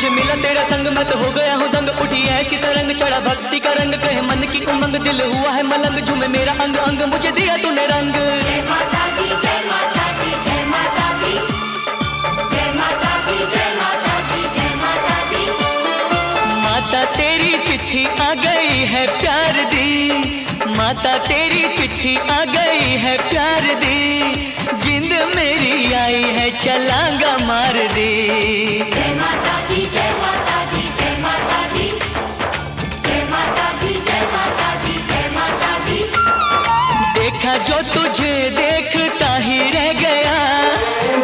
मुझे मिला तेरा संग मैं तो हो गया हूँ दंग। उठी ऐसी तरंग चढ़ा भक्ति का रंग। कहे मन की उमंग दिल हुआ है मलंग। झूमे मेरा अंग अंग। मुझे दिया तूने रंग। माता तेरी चिट्ठी आ गई है प्यार दी। माता तेरी चिट्ठी आ गई है प्यार दी। मेरी आई है चलांगा मार दी। देखा जो तुझे देखता ही रह गया।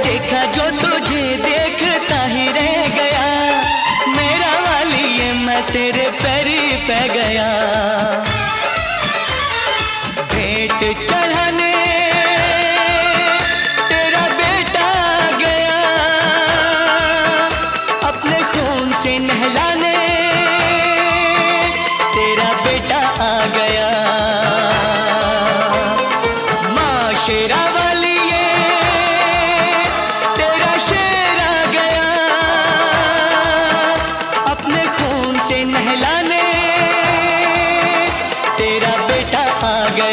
देखा जो तुझे देखता ही रह गया। मेरा वाली ये मैं तेरे पैरी पे गया। शेरा वाली ये तेरा शेर गया। अपने खून से नहलाने तेरा बेटा आ गया।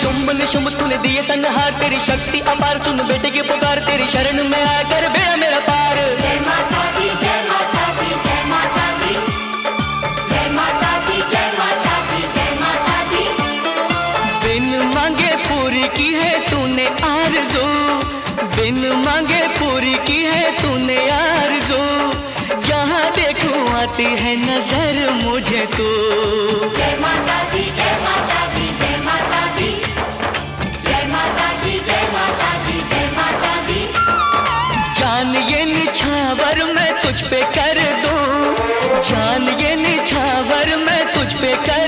शुंभ ने शुंभ तूने दिए संहार तेरी शक्ति अपार। सुन बेटे की पुकार तेरी शरण में आकर बेड़ा मेरा पार। बिन मांगे पूरी की है तूने आरज़ू। बिन मांगे पूरी की है तूने आरज़ू। जहाँ देखूँ आती है नज़र मुझे तू। तुझ पे कर दूँ? जान ये निछावर मैं तुझ पे कर